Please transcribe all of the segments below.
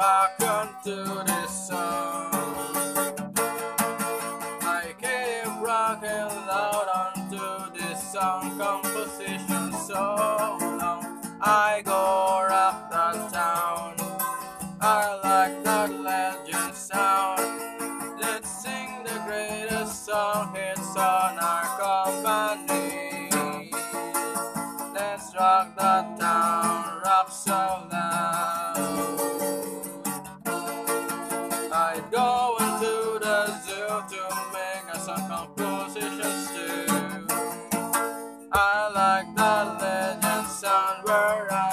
rock onto this song. I like the legend sound where I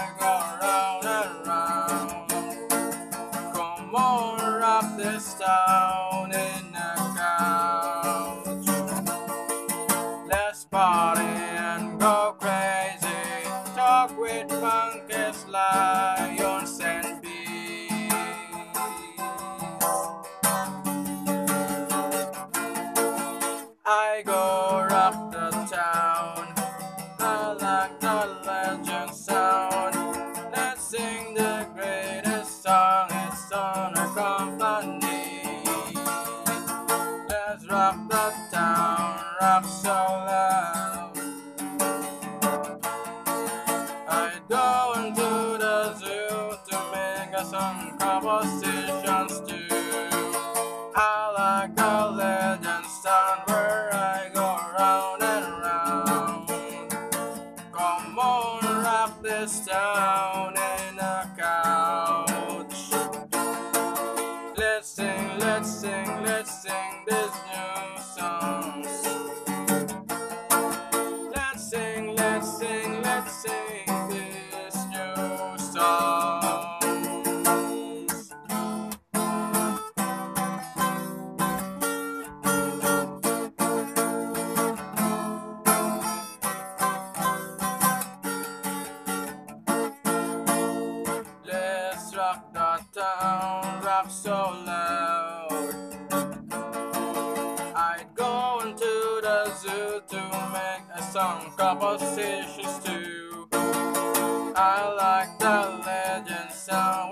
the town. I like the legend sound. Let's sing the greatest song. It's on our company. Let's rock the town, rock so loud. I go into the zoo to make some compositions too. I like rock this town in a couch. Let's sing, let's sing, let's sing these town, rock so loud. I'd go into the zoo to make a song compositions too. I like the legend sound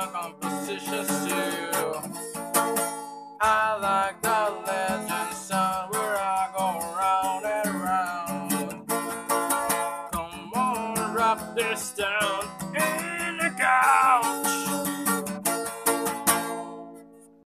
a composition. I like the legend sound where I go round and round. Come on, rock this town.